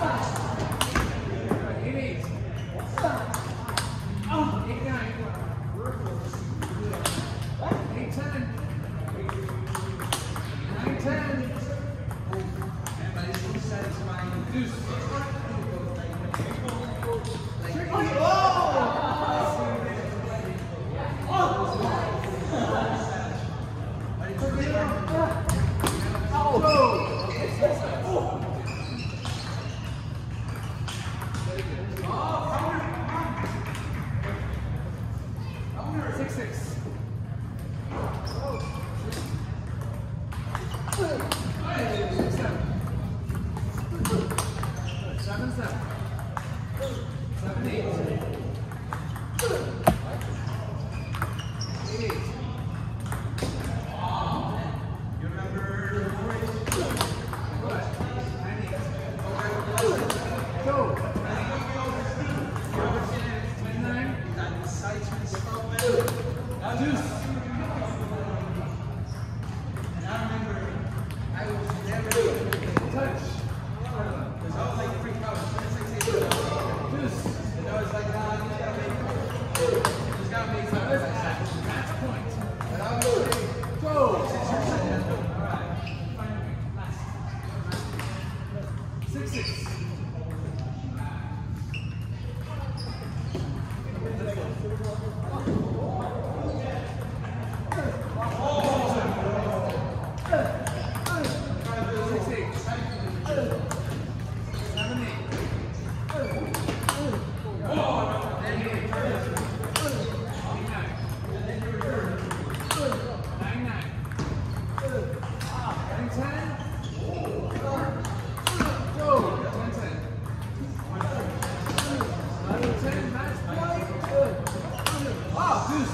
Stop. Oh, ignite. Adios. Go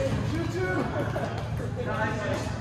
ahead Thank you.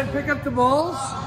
And pick up the balls.